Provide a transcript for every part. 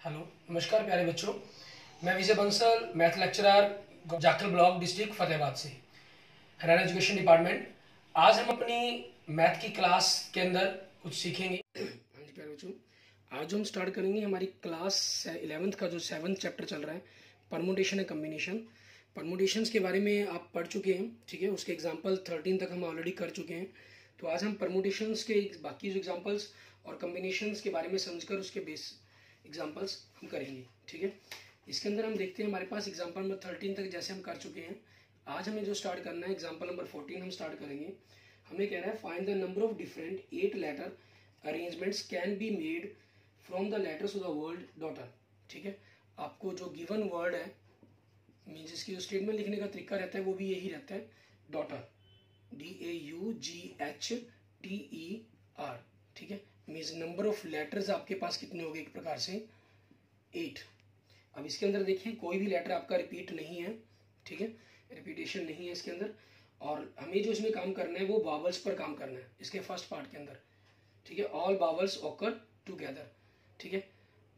Hello, नमस्कार प्यारे बच्चों। मैं Vijay Bansal, math lecturer, Jakhal block district Fatehabad से। Haryana education department. आज हम अपनी मैथ की क्लास के अंदर कुछ सीखेंगे। हाँ जी प्यारे बच्चों, आज हम स्टार्ट करेंगे हमारी क्लास इलेवेंथ का जो सेवन्थ चैप्टर चल रहा है परमोटेशन एंड कम्बिनेशन परमोटेशंस के बारे में आप पढ़ चुके हैं, ठीक है? उसके एग्ज़ाम्पल थर्टीन तक हम ऑलरेडी कर चुके हैं। तो आज हम परमोटेशंस के बाकी जो एग्जाम्पल्स और कम्बिनेशंस के बारे में समझकर उसके बेस एग्जाम्पल्स हम करेंगे, ठीक है? इसके अंदर हम देखते हैं हमारे पास एग्ज़ाम्पल नंबर थर्टीन तक जैसे हम कर चुके हैं। आज हमें जो स्टार्ट करना है एग्ज़ाम्पल नंबर फोर्टीन हम स्टार्ट करेंगे। हमें कह रहा है find the number of different eight letter arrangements can be made from the letters of the world daughter ठीक है? आपको जो गिवन वर्ड है मीन्स इसकी जो स्टेटमेंट लिखने का तरीका रहता है, वो भी यही रहता है daughter D A U G H T E R ठीक है? मीन्स नंबर ऑफ़ लेटर्स आपके पास कितने हो गए एक प्रकार से? एट अब इसके अंदर देखिए, कोई भी लेटर आपका रिपीट नहीं है, ठीक है? रिपीटेशन नहीं है इसके अंदर। और हमें जो इसमें काम करना है, वो बावल्स पर काम करना है, इसके फ़र्स्ट पार्ट के अंदर, ठीक है? ऑल बावल्स ऑकर टूगेदर ठीक है?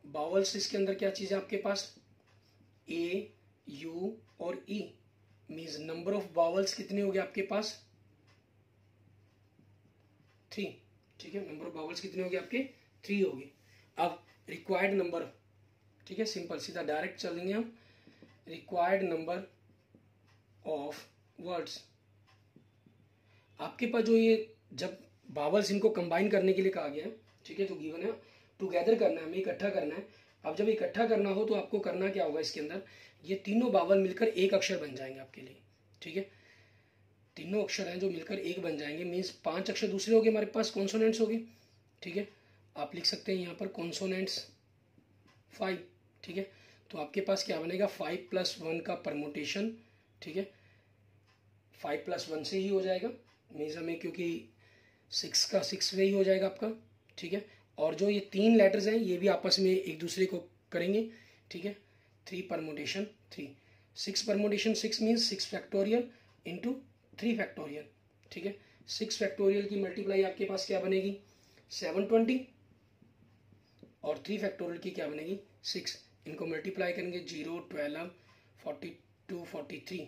बावल्स इसके अंदर क्या चीज़ है आपके पास? ए यू और E means number of vowels कितने हो गए आपके पास? थ्री ठीक है? नंबर ऑफ़ बावल्स कितने हो गए आपके? थ्री हो गए अब रिक्वायर्ड नंबर ठीक है? सिंपल सीधा डायरेक्ट चलेंगे हम। रिक्वायर्ड नंबर ऑफ़ वर्ड्स आपके पास जो ये, जब बावल्स इनको कंबाइन करने के लिए कहा गया है, ठीक है? तो गिवन है। टुगेदर करना है, हमें इकट्ठा करना है। अब जब इकट्ठा करना हो तो आपको करना क्या होगा इसके अंदर? ये तीनों बावल मिलकर एक अक्षर बन जाएँगे आपके लिए, ठीक है? तीनों अक्षर हैं जो मिलकर एक बन जाएँगे। मीन्स पाँच अक्षर दूसरे हो गए हमारे पास कॉन्सोनेंट्स हो गए ठीक है? आप लिख सकते हैं यहाँ पर कॉन्सोनेंट्स फाइव ठीक है? तो आपके पास क्या बनेगा? फाइव प्लस वन का परमोटेशन ठीक है? फाइव प्लस वन से ही हो जाएगा। मीन्स हमें क्योंकि सिक्स का सिक्स वे ही हो जाएगा आपका, ठीक है? और जो ये तीन लेटर्स हैं, ये भी आपस में एक दूसरे को करेंगे, ठीक है? Three permutation three six permutation six means six factorial into three factorial, ठीक है? सिक्स फैक्टोरियल की मल्टीप्लाई आपके पास क्या बनेगी? Seven twenty. और थ्री फैक्टोरियल की क्या बनेगी? सिक्स। इनको मल्टीप्लाई करेंगे zero, twelve, forty two, forty three,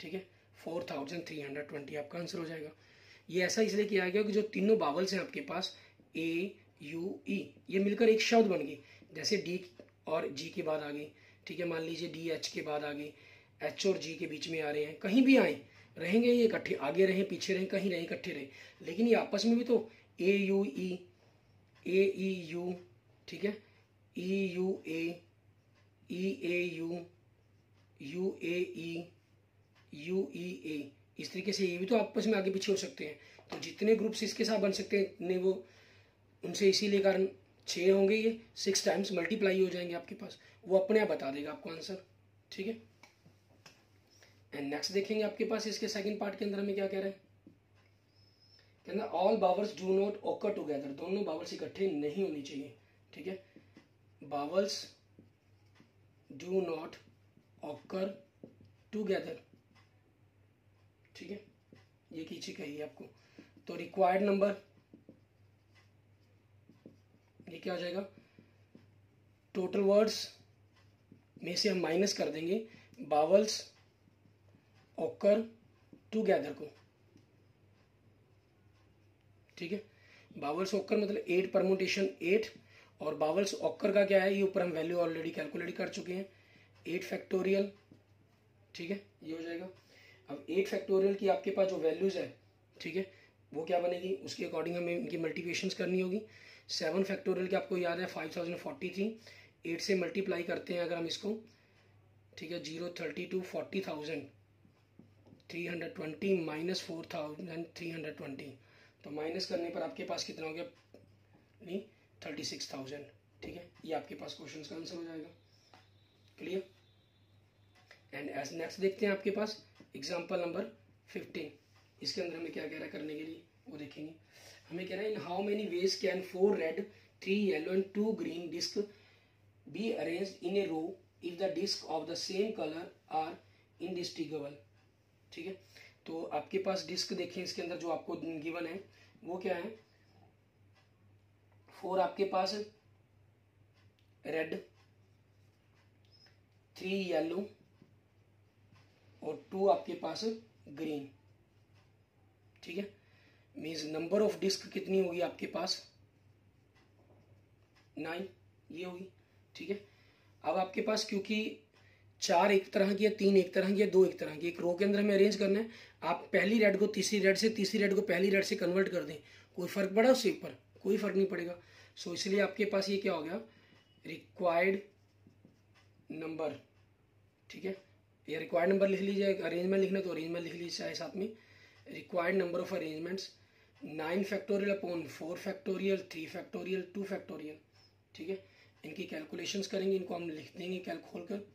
ठीक है? Four thousand three hundred twenty आपका आंसर हो जाएगा। ये ऐसा इसलिए किया गया कि जो तीनों बावल्स हैं आपके पास ए यू ई ये मिलकर एक शब्द बन गई जैसे डी और जी के बाद आ गई, ठीक है? मान लीजिए डी एच के बाद आ गई एच और जी के बीच में आ रहे हैं, कहीं भी आए रहेंगे, ये इकट्ठे आगे रहें, पीछे रहें, कहीं रहें, इकट्ठे रहें। लेकिन ये आपस में भी तो ए you E A E U ठीक है? E U A E A U U A E U E A इस तरीके से ये भी तो आपस में आगे पीछे हो सकते हैं। तो जितने ग्रुप्स इसके साथ बन सकते हैं वो, उनसे इसीलिए कारण छः होंगे ये। सिक्स टाइम्स मल्टीप्लाई हो जाएँगे आपके पास। वो अपने आप बता देगा आपको आंसर ठीक है? एंड नेक्स्ट देखेंगे आपके पास इसके सेकंड पार्ट के अंदर हमें क्या कह रहे हैं? कहना all vowels do not occur together दोनों बावल्स इकट्ठे नहीं होनी चाहिए, ठीक है? Vowels do not occur together ठीक है? ये कीची कही आपको। तो रिक्वायर्ड नंबर ये क्या हो जाएगा? टोटल वर्ड्स में से हम माइनस कर देंगे। बावल्स ऑकर टूगेदर को। ठीक है? बावल्स ऑकर मतलब एट परमोटेशन एट और बावल्स ऑकर का क्या है? ये ऊपर हम वैल्यू ऑलरेडी कैलकुलेट कर चुके हैं। एट फैक्टोरियल ठीक है? ये हो जाएगा। अब एट फैक्टोरियल की आपके पास जो वैल्यूज़ है, ठीक है? वो क्या बनेगी? उसके अकॉर्डिंग हमें इनकी मल्टीप्लिकेशन करनी होगी। सेवन फैक्टोरियल की आपको याद है five thousand forty three eight से मल्टीप्लाई करते हैं अगर हम इसको। ठीक है? Zero thirty two forty thousand three hundred twenty minus four thousand three hundred twenty तो माइनस करने पर आपके पास कितना हो गया? नहीं थर्टी सिक्स थाउज़ेंड ठीक है? ये आपके पास क्वेश्चन का आंसर हो जाएगा। क्लियर एंड एज नेक्स्ट देखते हैं आपके पास एग्ज़ाम्पल नंबर फिफ्टीन इसके अंदर हमें क्या कह रहा है करने के लिए? वो देखेंगे। हमें कह रहा है in how many ways can four red three yellow and two green disc be arrange in a row if the disc of the same colour are indistinguishable ठीक है? तो आपके पास डिस्क देखें इसके अंदर जो आपको गिवन है, वो क्या है? फोर आपके पास रेड थ्री येलो और टू आपके पास ग्रीन ठीक है? मीन्स नंबर ऑफ़ डिस्क कितनी होगी आपके पास? नाइन ये होगी। ठीक है? अब आपके पास क्योंकि चार एक तरह की है तीन एक तरह की है दो एक तरह की एक रो के अंदर हमें अरेंज करना है। आप पहली रेड को तीसरी रेड से तीसरी रेड को पहली रेड से कन्वर्ट कर दें। कोई फ़र्क पड़ा उससे ऊपर कोई फ़र्क नहीं पड़ेगा। सो so, इसलिए आपके पास ये क्या हो गया? रिक्वायर्ड नंबर ठीक है? ये रिक्वायर्ड नंबर लिख लीजिए अरेंजमेंट लिखना तो अरेंजमेंट लिख लीजिए चाहे साथ में। Required number of arrangements nine factorial upon four factorial three factorial two factorial ठीक है? इनकी कैलकुलेशंस करेंगे इनको हम लिख देंगे कैल खोल कर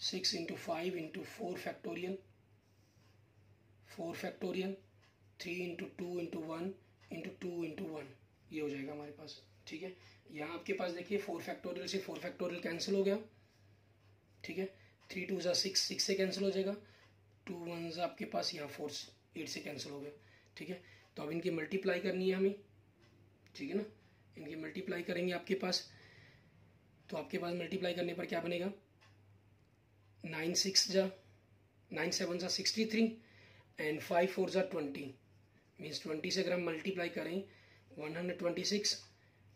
six into five into four factorial four factorial three into two into one into two into one, ये हो जाएगा हमारे पास, ठीक है? यहाँ आपके पास देखिए फोर फैक्टोरियल से फोर फैक्टोरियल कैंसिल हो गया, ठीक है? थ्री टू ज़ा सिक्स सिक्स से कैंसिल हो जाएगा, टू वन ज़ा आपके पास यहाँ फोर, एट से कैंसिल हो गया, ठीक है? तो अब इनकी मल्टीप्लाई करनी है हमें, ठीक है ना? इनकी मल्टीप्लाई करेंगे आपके पास तो आपके पास मल्टीप्लाई करने पर क्या बनेगा? नाइन सिक्स जा, नाइन सेवन जा sixty three and five four जा ट्वेंटी मीन्स ट्वेंटी से अगर हम मल्टीप्लाई करें one hundred twenty six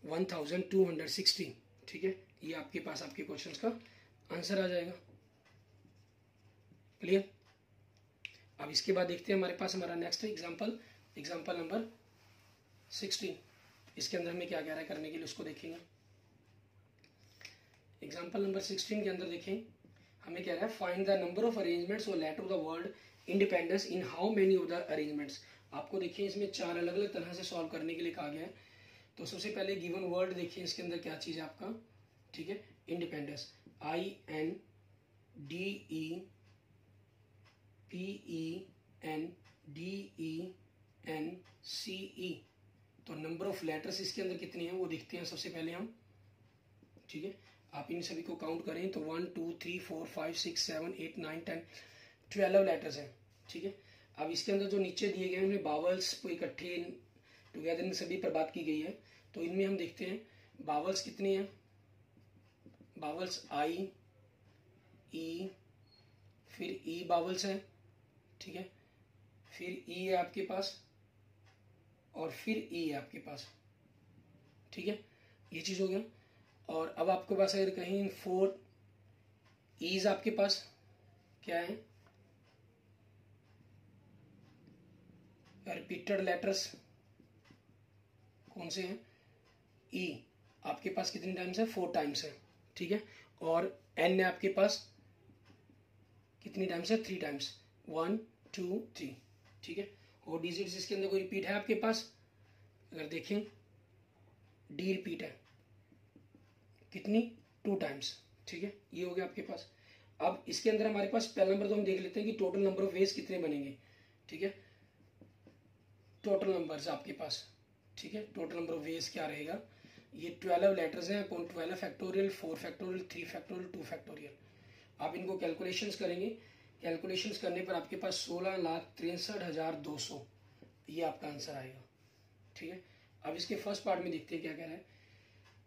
one thousand two hundred sixty ठीक है? ये आपके पास आपके क्वेश्चन का आंसर आ जाएगा। क्लियर अब इसके बाद देखते हैं हमारे पास हमारा next example example number sixteen इसके अंदर हमें क्या कह रहा है करने के लिए उसको देखेंगे। एग्ज़ाम्पल नंबर सिक्सटीन के अंदर देखें। हमें कह रहा है find the number of arrangements और letter of the world independence in how many of the arrangements आपको देखिए, इसमें चार अलग अलग तरह से सॉल्व करने के लिए कहा गया है। तो सबसे पहले गिवन वर्ड देखिए, इसके अंदर क्या चीज़ है आपका? ठीक है independence I N D E P E N D E N C E तो नंबर ऑफ़ लेटर्स इसके अंदर कितने हैं, वो देखते हैं सबसे पहले हम। ठीक है आप इन सभी को काउंट करें तो one two three four five six seven eight nine ten twelve letters हैं, ठीक है? अब इसके अंदर जो नीचे दिए गए हैं बावल्स को इकट्ठे टुगेदर इन सभी पर बात की गई है। तो इनमें हम देखते हैं बावल्स कितने हैं? बावल्स आई ई फिर ई बावल्स है, ठीक है? फिर ई है आपके पास और फिर ई है आपके पास, ठीक है? ये चीज़ हो गया। और अब आपके पास अगर कहीं फोर ईज आपके पास क्या है? रिपीटेड लेटर्स कौन से हैं? ई e, आपके पास कितनी टाइम्स है? फोर टाइम्स है ठीक है? और एन आपके पास कितनी टाइम्स है? Three times one two three ठीक है? और डिजिट्स इसके अंदर कोई रिपीट है आपके पास? अगर देखें डी रिपीट है। कितनी? टू टाइम्स ठीक है? ये हो गया आपके पास। अब इसके अंदर हमारे पास पहला नंबर तो हम देख लेते हैं कि टोटल नंबर ऑफ़ वेज कितने बनेंगे। ठीक है? टोटल नंबर्स आपके पास। ठीक है? टोटल नंबर ऑफ़ वेज क्या रहेगा? ये ट्वेल्व लेटर्स हैं upon twelve factorial four factorial three factorial two factorial आप इनको कैलकुलेशंस करेंगे। कैलकुलेशंस करने पर आपके पास सोलह लाख तिरसठ हज़ार दो सौ। ये आपका आंसर आएगा। ठीक है? अब इसके फ़र्स्ट पार्ट में देखते हैं क्या कह रहा है।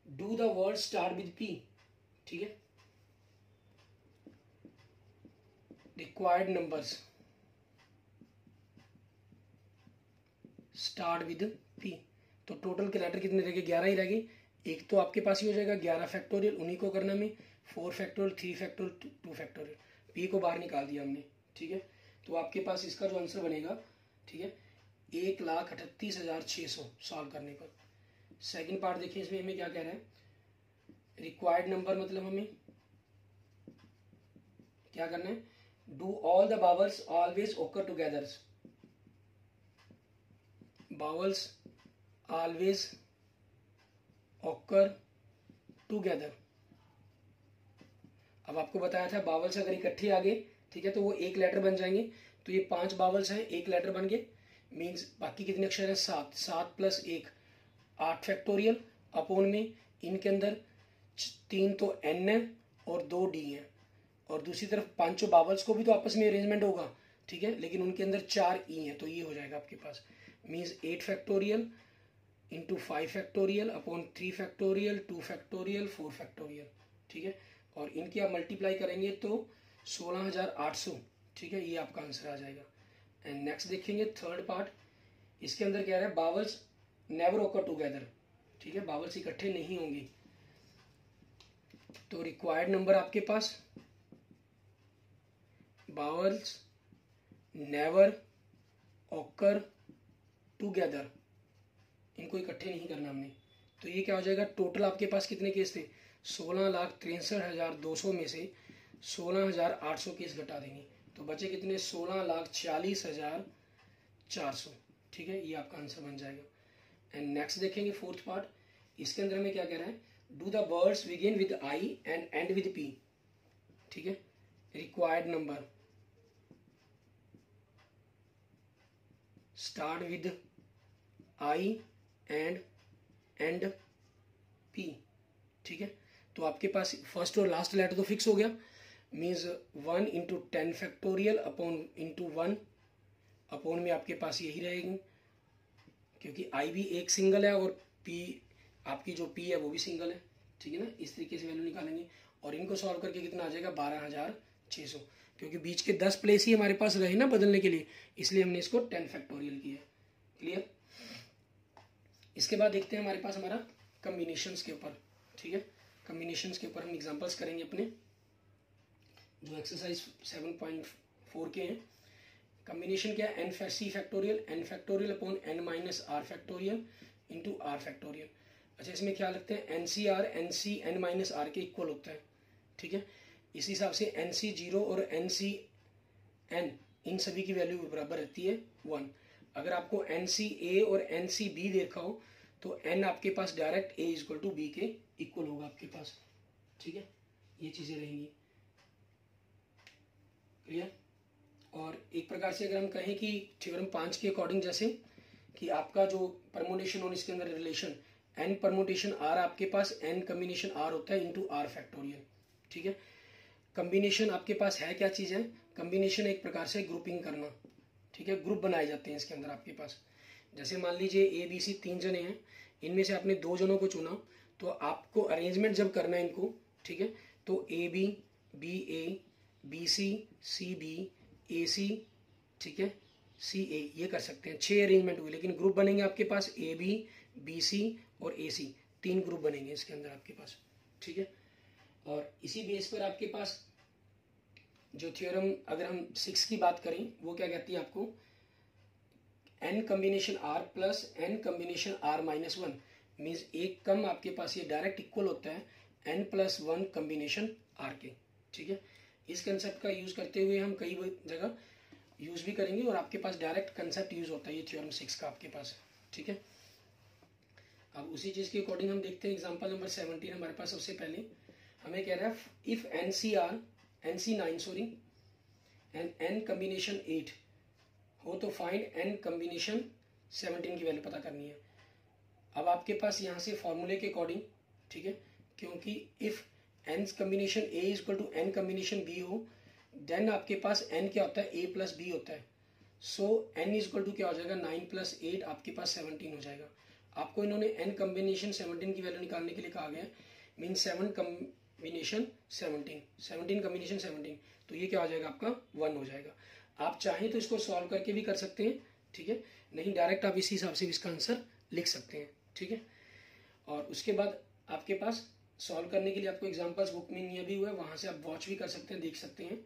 Do the word start with P ठीक है? Required numbers start with P तो टोटल के लेटर कितने रहेंगे? ग्यारह ही रहेंगे। एक तो आपके पास ही हो जाएगा ग्यारह फैक्टोरियल उन्हीं को करना में four factorial three factorial two factorial P को बाहर निकाल दिया हमने। ठीक है? तो आपके पास इसका जो आंसर बनेगा, ठीक है? एक लाख अठतीस हज़ार छः सौ सॉल्व करने पर। सेकंड पार्ट देखिए, इसमें हमें क्या कह रहा है? रिक्वायर्ड नंबर मतलब हमें क्या करना है? Do all the vowels always occur together vowels always occur together अब आपको बताया था बावल्स अगर इकट्ठे आ गए, ठीक है तो वो एक लेटर बन जाएँगे। तो ये पाँच बावल्स हैं, एक लेटर बन गए। मीन्स बाकी कितने अक्षर हैं? सात। सात प्लस एक। आठ फैक्टोरियल अपोन में इनके अंदर तीन तो एन है और दो डी है। और दूसरी तरफ़ पाँचों बाबल्स को भी तो आपस में अरेंजमेंट होगा, ठीक है? लेकिन उनके अंदर चार ई है तो ये हो जाएगा आपके पास। Means eight factorial into five factorial upon three factorial two factorial four factorial ठीक है? और इनकी आप मल्टीप्लाई करेंगे तो सोलह हज़ार आठ सौ, ठीक है? ये आपका आंसर आ जाएगा। एंड नेक्स्ट देखेंगे थर्ड पार्ट इसके अंदर क्या है? बावल्स नेवर ओकर टुगेदर ठीक है? बावल्स इकट्ठे नहीं होंगे। तो रिक्वायर्ड नंबर आपके पास? बावल्स नेवर ऑकर टुगेदर इनको इकट्ठे नहीं करना हमने। तो ये क्या हो जाएगा? टोटल आपके पास कितने केस थे? सोलह लाख तिरसठ हज़ार दो सौ में से सोलह हज़ार आठ सौ केस घटा देंगे। तो बचे कितने? सोलह लाख छियालीस हज़ार चार सौ। ठीक है? ये आपका आंसर बन जाएगा। एंड नेक्स्ट देखेंगे फोर्थ पार्ट इसके अंदर हमें क्या कह रहा है? Do the words begin with I and end with P ठीक है? Required number start with I and end P ठीक है? तो आपके पास फ़र्स्ट और लास्ट लेटर तो फिक्स हो गया। Means one into ten factorial upon into one upon में आपके पास यही रहेगी। क्योंकि आई भी एक सिंगल है और पी आपकी जो पी है वो भी सिंगल है। ठीक है ना? इस तरीके से वैल्यू निकालेंगे। और इनको सॉल्व करके कितना आ जाएगा? बारह हज़ार छः सौ। क्योंकि बीच के दस प्लेस ही हमारे पास रहे ना बदलने के लिए। इसलिए हमने इसको टेन फैक्टोरियल किया क्लियर इसके बाद देखते हैं हमारे पास हमारा कम्बिनेशंस के ऊपर। ठीक है? कम्बिनेशंस के ऊपर हम एग्जांपल्स करेंगे अपने। जो एक्सरसाइज सेवन पॉइंट फोर के हैं कम्बिनेशन क्या है? N C factorial N factorial upon N minus R factorial into R factorial अच्छा इसमें क्या लगता है? N C R N C N minus R के इक्वल होता है। ठीक है? इस हिसाब से एन सी ज़ीरो और एन सी एन इन सभी की वैल्यू बराबर रहती है वन अगर आपको एन सी ए और एन सी बी देखा हो तो एन आपके पास direct A equal to B के इक्वल होगा आपके पास। ठीक है? ये चीज़ें रहेंगी। क्लियर और एक प्रकार से अगर हम कहें कि थ्योरम पाँच के अकॉर्डिंग जैसे कि आपका जो परमोटेशन और इसके अंदर रिलेशन एन परमोटेशन आर आपके पास एन कम्बिनेशन आर होता है इंटू आर फैक्टोरियल ठीक है? कम्बिनेशन आपके पास है क्या चीज़? है कम्बिनेशन एक प्रकार से ग्रुपिंग करना, ठीक है? ग्रुप बनाए जाते हैं इसके अंदर आपके पास। जैसे मान लीजिए ए बी सी तीन जने हैं, इनमें से आपने दो जनों को चुना तो आपको अरेंजमेंट जब करना है इनको, ठीक है? तो A B B A B C C B A C ठीक है? सी ए ये कर सकते हैं। छह अरेंजमेंट हुए लेकिन ग्रुप बनेंगे आपके पास ए बी बी सी और ए सी तीन ग्रुप बनेंगे इसके अंदर आपके पास, ठीक है? और इसी बेस पर आपके पास जो थ्योरम अगर हम सिक्स की बात करें, वो क्या कहती है आपको? N combination r plus n combination r minus one means एक कम आपके पास ये डायरेक्ट इक्वल होता है n plus one combination r के, ठीक है? इस कंसेप्ट का यूज़ करते हुए हम कई जगह यूज़ भी करेंगे और आपके पास डायरेक्ट कंसेप्ट यूज़ होता है ये थ्योरम सिक्स का आपके पास, ठीक है? अब उसी चीज़ के अकॉर्डिंग हम देखते हैं एग्ज़ाम्पल नंबर सेवनटीन हमारे पास सबसे पहले। हमें कह रहा है if n C r n C nine sorry and n combination eight हो तो फाइंड एन कम्बिनेशन सेवनटीन की वैल्यू पता करनी है। अब आपके पास यहाँ से फॉर्मूले के अकॉर्डिंग ठीक है? क्योंकि if n combination a is equal to n combination b हो देन आपके पास एन क्या होता है? ए प्लस बी होता है। So n is equal to क्या हो जाएगा? नाइन प्लस एट आपके पास सेवनटीन हो जाएगा। आपको इन्होंने एन कम्बिनेशन सेवनटीन की वैल्यू निकालने के लिए कहा गया है। Mean seven combination seventeen seventeen combination seventeen तो ये क्या हो जाएगा? आपका वन हो जाएगा। आप चाहें तो इसको सॉल्व करके भी कर सकते हैं, ठीक है? नहीं डायरेक्ट आप इसी हिसाब से इसका आंसर लिख सकते हैं, ठीक है? और उसके बाद आपके पास सॉल्व करने के लिए आपको एग्जाम्पल्स बुक में नहीं अभी हुआ है वहाँ से आप वॉच भी कर सकते हैं, देख सकते हैं।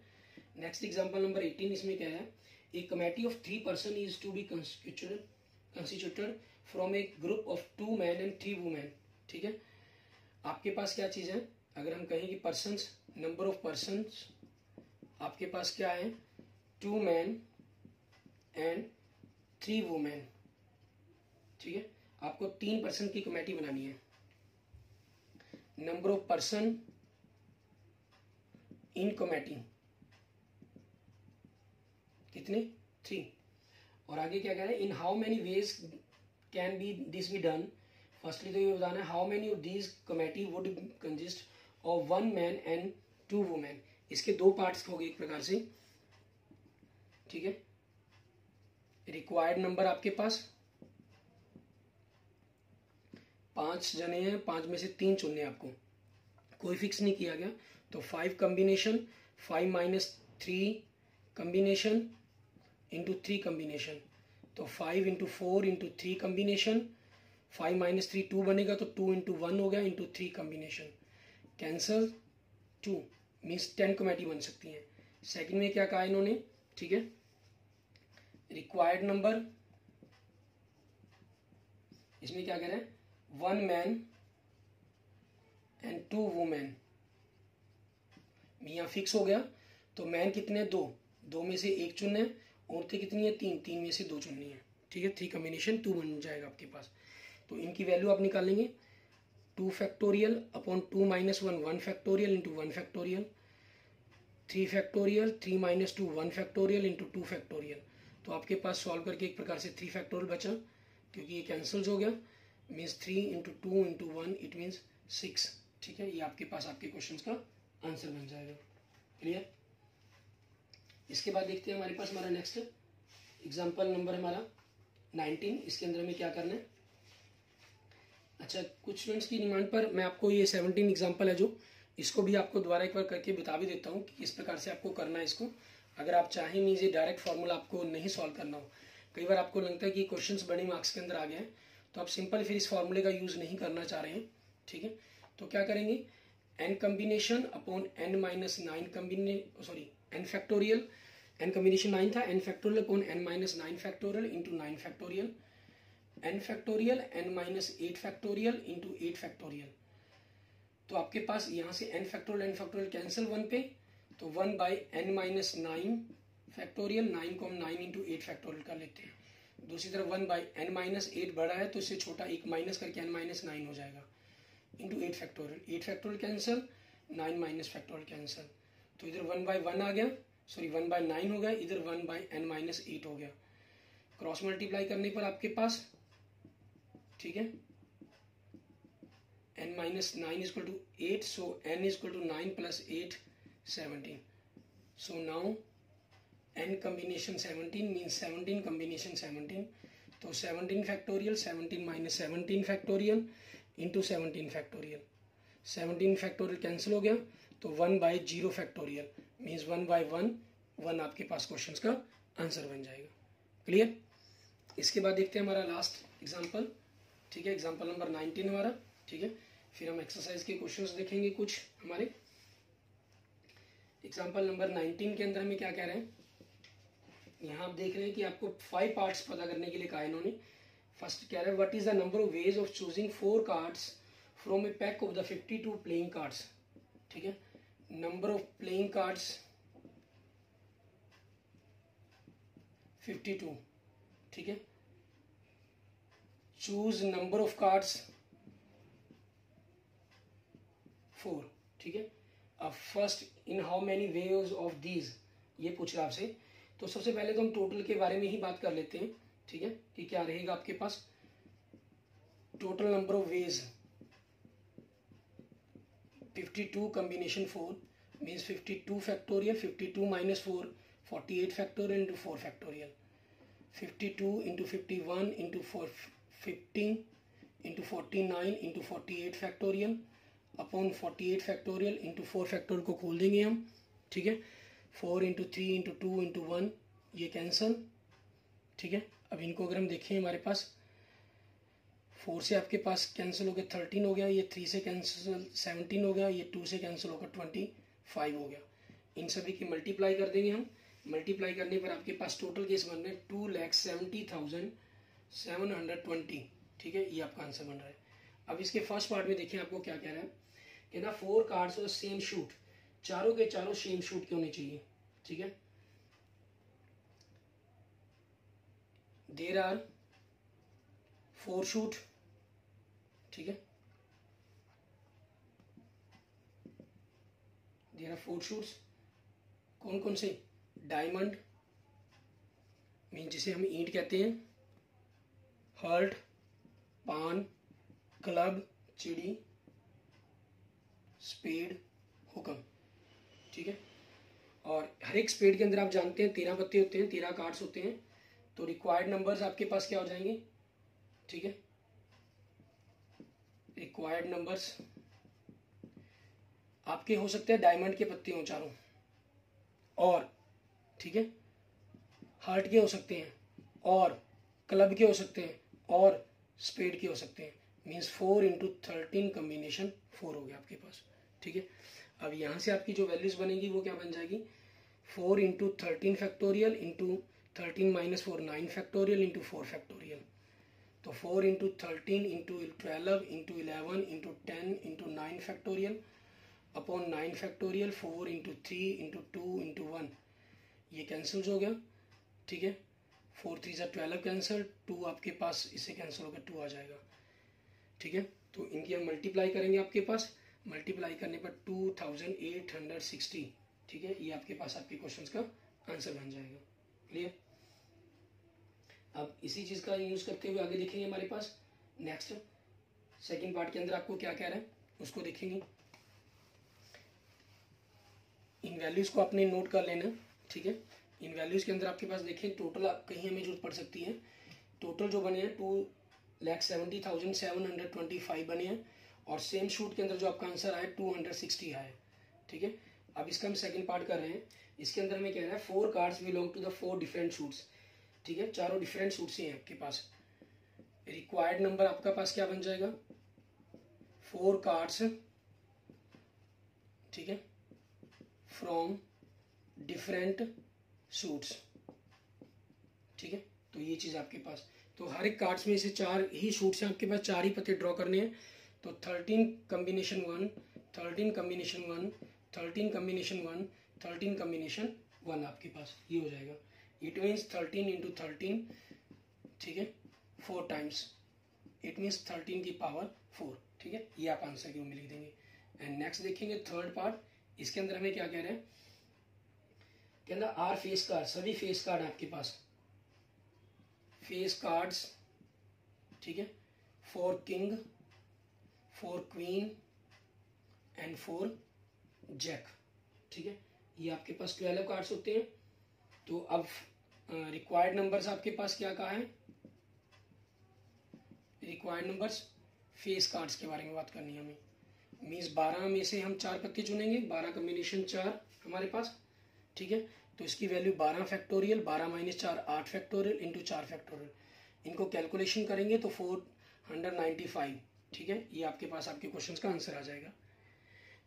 नेक्स्ट एग्ज़ाम्पल नंबर एटीन इसमें क्या है? A committee of three person is to be constituted constituted from a group of two man and three women ठीक है? आपके पास क्या चीज़ है? अगर हम कहें कि पर्सन नंबर ऑफ़ पर्सन आपके पास क्या है? Two man and three women ठीक है? आपको तीन पर्सन की कमेटी बनानी है। Number of person in committee कितने? थ्री और आगे क्या कह रहे हैं? In how many ways can be this be done firstly तो ये बताना है how many of this committee would consist of one man and two women इसके दो पार्ट्स हो गए एक प्रकार से। ठीक है? रिक्वायर्ड नंबर आपके पास? पाँच जने हैं, पाँच में से तीन चुनने आपको। कोई फिक्स नहीं किया गया। तो five combination five minus three combination into three combination तो five into four into three combination five minus three two बनेगा तो टू इंटू वन हो गया into three combination cancel two means ten committee बन सकती हैं। सेकंड में क्या कहा इन्होंने? ठीक है? रिक्वायर्ड नंबर इसमें क्या कह रहे हैं one man and two women यहाँ फिक्स हो गया। तो मैन कितने? दो। दो में से एक चुनने औरतें कितनी है? तीन। तीन में से दो चुननी है। ठीक है? थ्री कम्बिनेशन टू बन जाएगा आपके पास। तो इनकी वैल्यू आप निकाल लेंगे। Two factorial upon two minus one one factorial into one factorial three factorial three minus two one factorial into two factorial तो आपके पास सॉल्व करके एक प्रकार से थ्री फैक्टोरियल बचा। क्योंकि ये कैंसिल्स हो गया। Means three into two into one it means six ठीक है? ये आपके पास आपके क्वेश्चन का आंसर बन जाएगा। क्लियर इसके बाद देखते हैं हमारे पास हमारा नेक्स्ट एग्ज़ाम्पल नंबर हमारा नाइनटीन इसके अंदर हमें क्या करना है? अच्छा कुछ स्टूडेंट्स की डिमांड पर मैं आपको ये सेवनटीन एग्ज़ाम्पल है जो, इसको भी आपको दोबारा एक बार करके बता भी देता हूँ कि किस प्रकार से आपको करना है इसको। अगर आप चाहें मीज ये डायरेक्ट फॉर्मूला आपको नहीं सॉल्व करना हो। कई बार आपको लगता है कि क्वेश्चंस बड़े मार्क्स के अंदर आ गए हैं। तो आप सिंपल फिर इस फॉर्मूले का यूज़ नहीं करना चाह रहे हैं, ठीक है? तो क्या करेंगे? N combination upon n minus nine combine sorry n factorial n combination nine था n factorial upon n minus nine factorial into nine factorial n factorial n minus eight factorial into eight factorial तो आपके पास यहाँ से n factorial n factorial cancel one पे तो one by n minus nine factorial nine को हम nine into eight factorial कर लेते हैं। दूसरी तरफ़ one by n minus eight बड़ा है तो इससे छोटा एक माइनस करके एन माइनस नाइन हो जाएगा। Into eight factorial eight factorial cancel nine minus factorial cancel तो इधर वन बाई वन आ गया। सॉरी वन बाय नाइन हो गया। इधर one by n minus eight हो गया। क्रॉस मल्टीप्लाई करने पर आपके पास, ठीक है? N minus nine equal to eight so n equal to nine plus eight seventeen so now n combination seventeen means seventeen combination seventeen तो seventeen factorial seventeen minus seventeen factorial into seventeen factorial seventeen factorial cancel हो गया तो one by zero factorial means one by one one आपके पास question का answer बन जाएगा। Clear इसके बाद देखते हैं हमारा लास्ट एग्ज़ाम्पल ठीक है एग्ज़ाम्पल नंबर नाइनटीन हमारा। ठीक है, फिर हम एक्सरसाइज के क्वेश्चंस देखेंगे कुछ हमारे। एग्ज़ाम्पल नंबर नाइनटीन के अंदर हमें क्या कह रहे हैं? यहाँ आप देख रहे हैं कि आपको फाइव पार्ट्स पता करने के लिए कहा इन्होंने। फ़र्स्ट कह रहे हैं what is the number of ways of choosing four cards from a pack of the fifty two playing cards ठीक है? Number of playing cards 52 ठीक है? Choose number of cards four ठीक है? अब first in how many ways of these ये पूछ रहा आपसे। तो सबसे पहले तो हम टोटल के बारे में ही बात कर लेते हैं, ठीक है, कि क्या रहेगा आपके पास। Total number of ways 52 combination 4 means 52 factorial 52 minus 4 48 factorial into 4 factorial 52 into 51 into 4 15 into 49 into 48 factorial अपॉन 48 फैक्टोरियल इंटू फोर फैक्टोरियल को खोल देंगे हम, ठीक है। Four into three into two into one ये कैंसल ठीक है? अब इनको अगर हम देखें हमारे पास फोर से आपके पास कैंसिल हो गया थर्टीन हो गया, ये थ्री से कैंसिल सेवनटीन हो गया, ये टू से कैंसिल होकर ट्वेंटी फाइव हो गया। इन सभी की मल्टीप्लाई कर देंगे हम। मल्टीप्लाई करने पर आपके पास टोटल केस बन रहे two lakh seventy thousand seven hundred twenty ठीक है? ये आपका आंसर बन रहा है। अब इसके फ़र्स्ट पार्ट में देखिए आपको क्या कह रहा है। कि ना फोर कार्ड्स और सेम शूट चारों के चारों सेम शूट के होने चाहिए? ठीक है? देर आर फोर शूट ठीक है? देर आर फोर शूट्स कौन कौन से? डायमंड मीन जिसे हम ईंट कहते हैं। हर्ट पान क्लब चिड़ी स्पेड हुक्म। ठीक है? और हर एक स्पेड के अंदर आप जानते हैं, तेरह पत्ते होते हैं, तेरह कार्ड्स होते हैं तो रिक्वायर्ड नंबर्स आपके पास क्या हो जाएँगे? ठीक है? required numbers आपके हो सकते हैं डायमंड के पत्ते हो चारों, और, ठीक है? हार्ट के हो सकते हैं, और क्लब के हो सकते हैं, और स्पेड के हो सकते हैं। Means four into thirteen combination four हो गया आपके पास, ठीक है? अब यहाँ से आपकी जो वैल्यूज़ बनेगी वो क्या बन जाएगी? Four into thirteen factorial into thirteen minus four nine factorial into four factorial तो four into thirteen into twelve into eleven into ten into nine factorial upon nine factorial four into three into two into one ये cancel हो गया, ठीक है? Four three ज़ा twelve cancel two आपके पास इससे कैंसिल होकर टू आ जाएगा, ठीक है? तो इनकी हम मल्टीप्लाई करेंगे आपके पास मल्टीप्लाई करने पर two thousand eight hundred sixty ठीक है? ये आपके पास आपके क्वेश्चन का आंसर बन जाएगा। क्लियर अब इसी चीज़ का यूज़ करते हुए आगे देखेंगे हमारे पास। नेक्स्ट सेकंड पार्ट के अंदर आपको क्या कह रहा है, उसको देखेंगे। इन वैल्यूज़ को आपने नोट कर लेना, ठीक है? इन वैल्यूज़ के अंदर आपके पास देखें टोटल कहीं हमें ज़रूरत पड़ सकती है। टोटल जो बने हैं two lakh seventy thousand seven hundred twenty five बने हैं। और सेम शूट के अंदर जो आपका आंसर आया टू हंड्रेड सिक्सटी आया। ठीक है? अब इसका हम सेकंड पार्ट कर रहे हैं। इसके अंदर हमें कह रहा है four cards belong to the four different suits ठीक है? चारों डिफरेंट शूट्स ही हैं आपके पास। रिक्वायर्ड नंबर आपका पास क्या बन जाएगा? फोर कार्ड्स ठीक है? फ्रॉम डिफरेंट शूट्स ठीक है? तो ये चीज़ आपके पास। तो हर एक कार्ड्स में से चार ही शूट्स हैं आपके पास, चार ही पत्ते ड्रॉ करने हैं। तो thirteen combination one thirteen combination one thirteen combination one thirteen combination one आपके पास, ये हो जाएगा। It means thirteen into thirteen ठीक है four times it means thirteen की पावर फोर ठीक है, ये आप आंसर की में लिख देंगे। एंड नेक्स्ट देखेंगे थर्ड पार्ट इसके अंदर हमें क्या कह रहे हैं? कहना आर फेस कार्ड सभी फेस कार्ड आपके पास। फेस कार्ड्स ठीक है four king four queen and four jack. ठीक है? ये आपके पास ट्वेल्व कार्ड्स होते हैं। तो अब रिक्वायर्ड नंबर्स आपके पास क्या कहा है? रिक्वायर्ड नंबर्स फेस कार्ड्स के बारे में बात करनी है हमें। मीन्स बारह में से हम चार पत्ते चुनेंगे। बारह कम्बिनेशन चार हमारे पास। ठीक है? तो इसकी वैल्यू बारह फैक्टोरियल बारह माइनस चार आठ फैक्टोरियल इंटू चार फैक्टोरियल इनको कैलकुलेशन करेंगे तो फोर हंड्रेड नाइन्टी फाइव ठीक है? ये आपके पास आपके क्वेश्चन का आंसर आ जाएगा।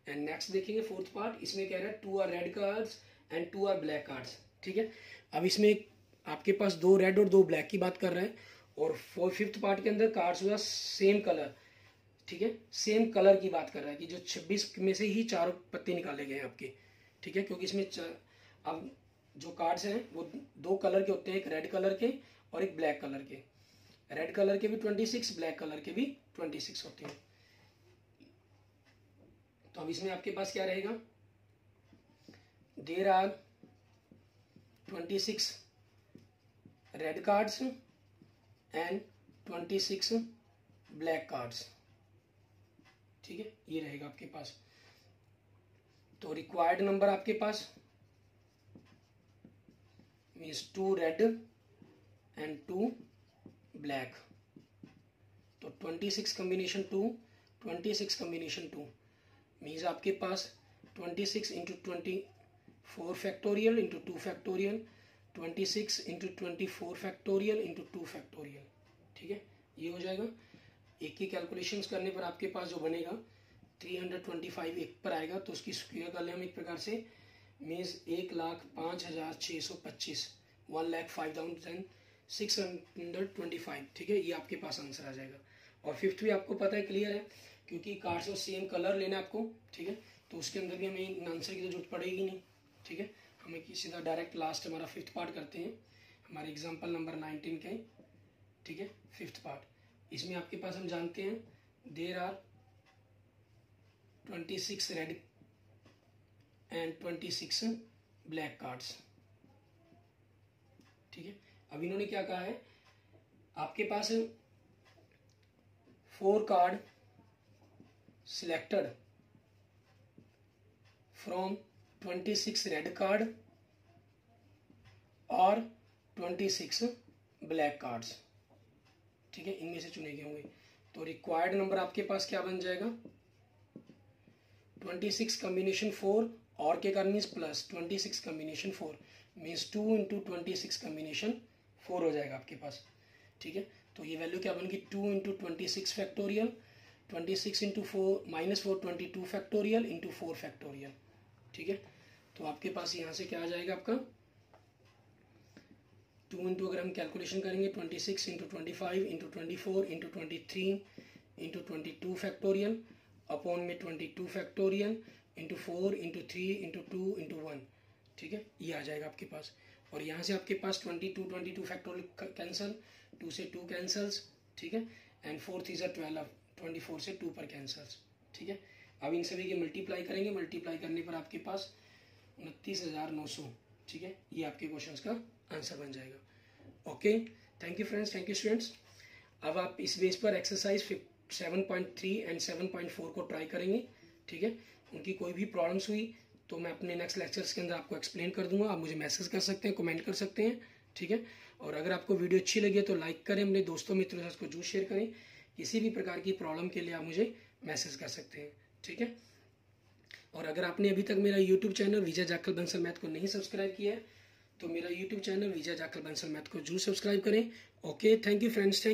एंड नेक्स्ट देखेंगे फोर्थ पार्ट इसमें कह रहा है two are red cards and two are black cards ठीक है? अब इसमें आपके पास दो रेड और दो ब्लैक की बात कर रहे हैं, और फोर फिफ्थ पार्ट के अंदर कार्ड्स हुआ सेम कलर ठीक है? सेम कलर की बात कर रहा है कि जो छब्बीस में से ही चार पत्ते निकाले गए हैं आपके, ठीक है? क्योंकि इसमें अब जो कार्ड्स हैं, वो दो कलर के होते हैं, एक रेड कलर के और एक ब्लैक कलर के। रेड कलर के भी ट्वेंटी सिक्स ब्लैक कलर के भी ट्वेंटी सिक्स होते हैं। तो अब इसमें आपके पास क्या रहेगा? There are twenty six red cards and twenty six black cards ठीक है? ये रहेगा आपके पास। तो रिक्वायर्ड नंबर आपके पास means two red and two black तो twenty six combination two twenty six combination two means आपके पास twenty six into twenty four factorial into two factorial twenty six into twenty four factorial into two factorial ठीक है? ये हो जाएगा। एक की calculations करने पर आपके पास जो बनेगा थ्री हंड्रेड ट्वेंटी फाइव एक पर आएगा तो उसकी स्क्वेयर कर ले हम एक प्रकार से। मीन्स एक लाख पाँच हज़ार छः सौ पच्चीस one lakh five thousand six hundred twenty five, ठीक है? ये आपके पास आंसर आ जाएगा। और फिफ्थ भी आपको पता है क्लियर है, क्योंकि कार्ड्स और सेम कलर लेना आपको, ठीक है? तो उसके अंदर भी हमें आंसर की तो ज़रूरत पड़ेगी नहीं, ठीक है? हमें सीधा डायरेक्ट लास्ट हमारा फिफ्थ पार्ट करते हैं। हमारे एग्ज़ाम्पल नंबर नाइनटीन के, ठीक है? फिफ्थ पार्ट इसमें आपके पास हम जानते हैं there are twenty six red and twenty six black cards ठीक है? अब इन्होंने क्या कहा है? आपके पास four card selected from 26 red card और 26 ब्लैक कार्ड्स ठीक है? इनमें से चुने गए होंगे। तो रिक्वायर्ड नंबर आपके पास क्या बन जाएगा? ट्वेंटी सिक्स कम्बिनेशन फोर और के कारण means plus twenty six combination four means two into twenty six combination four हो जाएगा आपके पास। ठीक है? तो ये वैल्यू क्या बनेगी? Two into twenty six factorial twenty six into four minus four twenty two factorial into four factorial ठीक है? तो आपके पास यहाँ से क्या आ जाएगा आपका? टू इंटू अगर हम कैलकुलेशन करेंगे twenty six into twenty five into twenty four into twenty three into twenty two factorial upon में twenty two factorial into four into three into two into one ठीक है? ये आ जाएगा आपके पास। और यहाँ से आपके पास twenty two twenty two factorial cancel two से टू कैंसल्स ठीक है? And fourth is a twelve twenty four से टू पर कैंसल्स ठीक है? अब इन सभी के मल्टीप्लाई करेंगे मल्टीप्लाई करने पर आपके पास उनतीस हज़ार नौ सौ, ठीक है? ये आपके क्वेश्चन का आंसर बन जाएगा। Okay thank you friends thank you students अब आप इस बेस पर exercise seven point three and seven point four को ट्राई करेंगे, ठीक है? उनकी कोई भी प्रॉब्लम्स हुई तो मैं अपने नेक्स्ट लेक्चर्स के अंदर आपको एक्सप्लेन कर दूँगा। आप मुझे मैसेज कर सकते हैं कमेंट कर सकते हैं, ठीक है? और अगर आपको वीडियो अच्छी लगी है तो लाइक करें अपने दोस्तों, मित्रों से उसको ज़रूर शेयर करें। किसी भी प्रकार की प्रॉब्लम के लिए आप मुझे मैसेज कर सकते हैं, ठीक है? और अगर आपने अभी तक मेरा YouTube channel Vijay Jakhal Bansal math को नहीं सब्सक्राइब किया है तो मेरा YouTube channel Vijay Jakhal Bansal math को ज़रूर सब्सक्राइब करें। Okay thank you friends thank